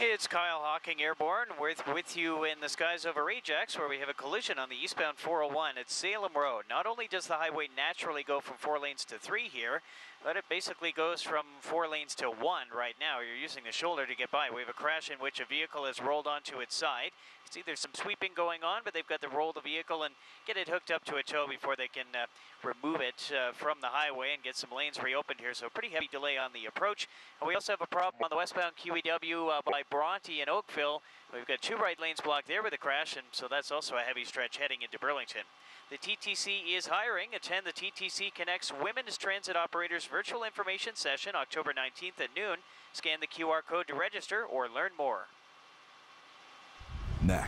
It's Kyle Hawking Airborne with, with you in the skies over Ajax, where we have a collision on the eastbound 401 at Salem Road. Not only does the highway naturally go from four lanes to three here, but it basically goes from four lanes to one right now. You're using the shoulder to get by. We have a crash in which a vehicle has rolled onto its side. You see there's some sweeping going on, but they've got to roll the vehicle and get it hooked up to a tow before they can uh, remove it uh, from the highway and get some lanes reopened here. So pretty heavy delay on the approach. And we also have a problem on the westbound QEW uh, by Bronte and Oakville. We've got two right lanes blocked there with a crash, and so that's also a heavy stretch heading into Burlington. The TTC is hiring. Attend the TTC Connects Women's Transit Operators Virtual Information Session October 19th at noon. Scan the QR code to register or learn more. Next.